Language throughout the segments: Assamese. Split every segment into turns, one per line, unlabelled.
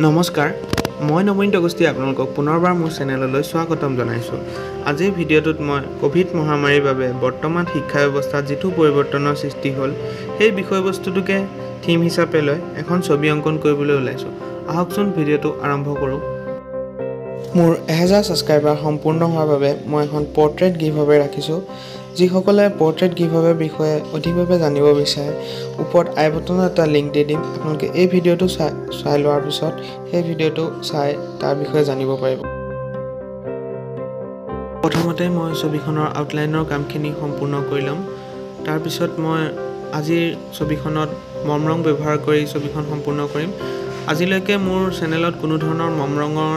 নমস্কাৰ মই নৱনীত অগস্তি আপোনালোকক পুনৰবাৰ মোৰ চেনেললৈ স্বাগতম জনাইছোঁ। আজিৰ ভিডিঅ'টোত মই ক'ভিড মহামাৰীৰ বাবে বৰ্তমান শিক্ষা ব্যৱস্থাত যিটো পৰিৱৰ্তনৰ সৃষ্টি হ'ল সেই বিষয়বস্তুটোকে থিম হিচাপে লৈ এখন ছবি অংকন কৰিবলৈ ওলাইছোঁ। আহকচোন ভিডিঅ'টো আৰম্ভ কৰোঁ। মোৰ এহেজাৰ ছাবস্ক্ৰাইবাৰ সম্পূৰ্ণ হোৱাৰ বাবে মই এখন পৰ্ট্ৰেইট গিভআৱে ৰাখিছোঁ। যিসকলে পৰ্ট্ৰেইট গিভআৱেৰ বিষয়ে অধিকভাৱে জানিব বিচাৰে ওপৰত আই বটনত এটা লিংক দি দিম। আপোনালোকে এই ভিডিঅ'টো চাই চাই লোৱাৰ পিছত সেই ভিডিঅ'টো চাই তাৰ বিষয়ে জানিব পাৰিব। প্ৰথমতে মই ছবিখনৰ আউটলাইনৰ কামখিনি সম্পূৰ্ণ কৰি ল'ম। তাৰপিছত মই আজিৰ ছবিখনত মম ৰং ব্যৱহাৰ কৰি ছবিখন সম্পূৰ্ণ কৰিম। আজিলৈকে মোৰ চেনেলত কোনো ধৰণৰ মম ৰঙৰ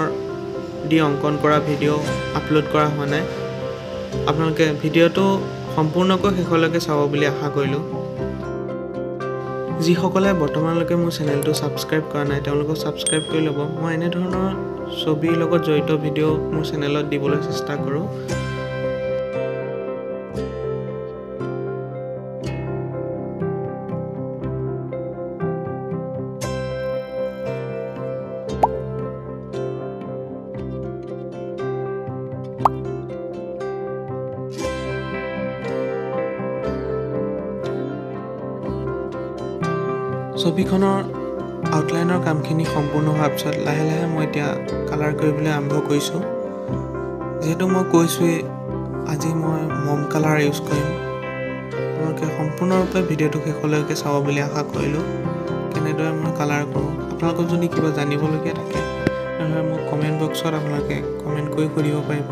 দি অংকন কৰা ভিডিঅ' আপলোড কৰা হোৱা নাই। আপোনালোকে ভিডিঅ'টো সম্পূৰ্ণকৈ শেষলৈকে চাব বুলি আশা কৰিলোঁ। যিসকলে বৰ্তমানলৈকে মোৰ চেনেলটো ছাবস্ক্ৰাইব কৰা নাই তেওঁলোকক ছাবস্ক্ৰাইব কৰি ল'ব। মই এনেধৰণৰ ছবিৰ লগত জড়িত ভিডিঅ' মোৰ চেনেলত দিবলৈ চেষ্টা কৰোঁ। ছবিখনৰ আউটলাইনৰ কামখিনি সম্পূৰ্ণ হোৱাৰ পিছত লাহে লাহে মই এতিয়া কালাৰ কৰিবলৈ আৰম্ভ কৰিছোঁ। যিহেতু মই কৈছোঁৱেই আজি মই মম কালাৰ ইউজ কৰিম। আপোনালোকে সম্পূৰ্ণৰূপে ভিডিঅ'টো শেষলৈকে চাব বুলি আশা কৰিলোঁ। কেনেদৰে মই কালাৰ কৰোঁ আপোনালোকৰ যদি কিবা জানিবলগীয়া থাকে তেনেহ'লে মোক কমেণ্ট বক্সত আপোনালোকে কমেণ্ট কৰি সুধিব পাৰিব।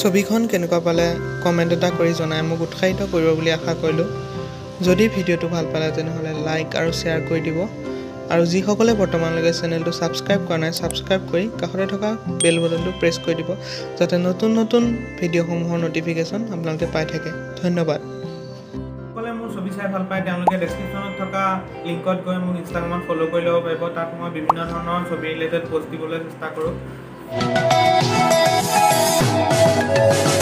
ছবিখন কেনেকুৱা পালে কমেণ্ট এটা কৰি জনাই মোক উৎসাহিত কৰিব বুলি আশা কৰিলোঁ। যদি ভিডিঅ'টো ভাল পালে তেনেহ'লে লাইক আৰু শ্বেয়াৰ কৰি দিব। আৰু যিসকলে বৰ্তমানলৈকে চেনেলটো ছাবস্ক্ৰাইব কৰা নাই ছাবস্ক্ৰাইব কৰি কাষতে থকা বেল বটনটো প্ৰেছ কৰি দিব যাতে নতুন নতুন ভিডিঅ'সমূহৰ ন'টিফিকেশ্যন আপোনালোকে পাই থাকে। ধন্যবাদ। সকলে মোৰ ছবি চাই ভাল পায় তেওঁলোকে ডেছক্ৰিপশ্যনত থকা লিংকত গৈ মোক ইনষ্টাগ্ৰামত ফ'ল' কৰি ল'ব পাৰিব। তাত মই বিভিন্ন ধৰণৰ ছবি ৰিলেটেড পষ্ট দিবলৈ চেষ্টা কৰোঁ। Música